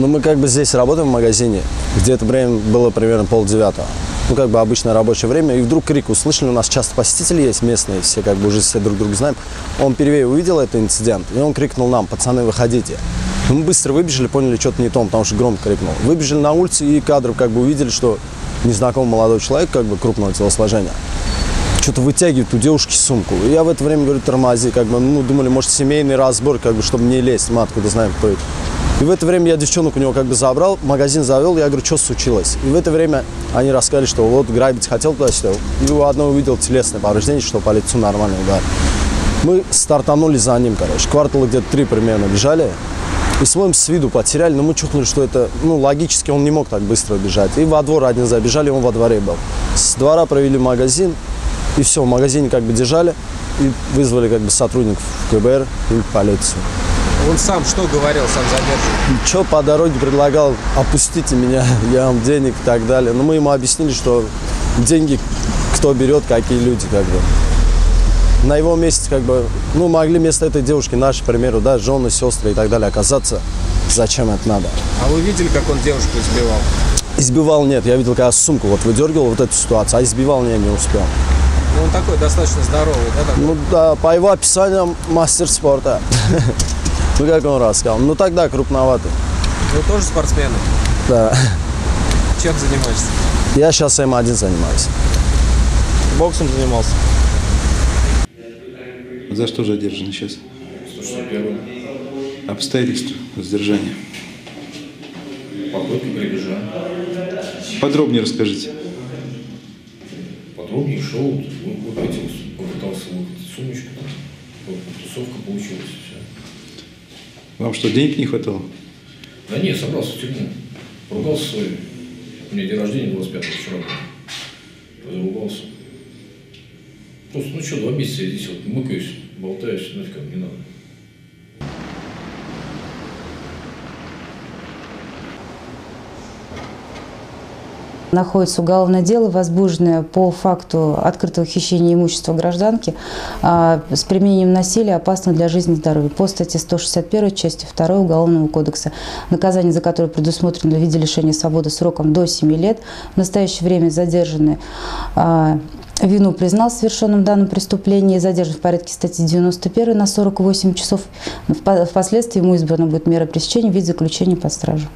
Ну, мы как бы здесь работаем в магазине. Где-то время было примерно полдевятого. Ну, как бы обычное рабочее время. И вдруг крик услышали. У нас часто посетители есть местные, все как бы уже все друг друга знаем. Он впервые увидел этот инцидент, и он крикнул нам, пацаны, выходите. Мы быстро выбежали, поняли, что-то не то, потому что громко крикнул. Выбежали на улицу и кадров как бы увидели, что незнакомый молодой человек, как бы крупного телосложения, что-то вытягивает у девушки сумку. И я в это время говорю, тормози, как бы, ну, думали, может, семейный разбор, как бы, чтобы не лезть, мы откуда знаем, кто это. И в это время я девчонок у него как бы забрал, магазин завел, я говорю, что случилось? И в это время они рассказали, что вот грабить хотел туда-сюда, и у одного увидел телесное повреждение, что по лицу нормально удар. Мы стартанули за ним, короче, кварталы где-то три примерно бежали, и своим с виду потеряли, но мы чувствовали, что это, ну, логически он не мог так быстро бежать. И во двор один забежали, он во дворе был. С двора провели магазин, и все, в магазине как бы держали, и вызвали как бы сотрудников КБР и полицию. Он сам что говорил, сам задержанный? Что по дороге предлагал, опустите меня, я вам денег и так далее. Но мы ему объяснили, что деньги кто берет, какие люди как бы. На его месте как бы, ну, могли вместо этой девушки, наши, к примеру, да, жены, сестры и так далее оказаться. Зачем это надо? А вы видели, как он девушку избивал? Избивал нет, я видел, когда сумку вот выдергивал вот эту ситуацию, а избивал не, не успел. Ну, он такой достаточно здоровый, да? Такой? Ну да, по его описаниям мастер спорта. Ну, как он рассказал. Ну, тогда крупноватый. Вы тоже спортсмены? Да. Чем занимаешься? Я сейчас М1 занимаюсь. Боксом занимался. За что задержаны сейчас? 161 Обстоятельства задержания. попытка грабежа. Подробнее расскажите. Подробнее шел, выхватил, попытался выхватить сумочку. Вот, Тусовка получилась. Все. Вам что, денег не хватало? Да нет, собрался в тюрьму. Ругался с своим. У меня день рождения 25 вчера был. Просто, ну что, два месяца я здесь вот мыкаюсь, болтаюсь, нафиг не надо. Находится уголовное дело, возбужденное по факту открытого хищения имущества гражданки а, с применением насилия опасно для жизни и здоровья по статье 161 части 2 Уголовного кодекса, наказание за которое предусмотрено в виде лишения свободы сроком до 7 лет. В настоящее время задержанный а, вину признал совершенным данном преступлении задержан в порядке статьи 91 на 48 часов. Впоследствии ему избрана будет мера пресечения в виде заключения под стражу.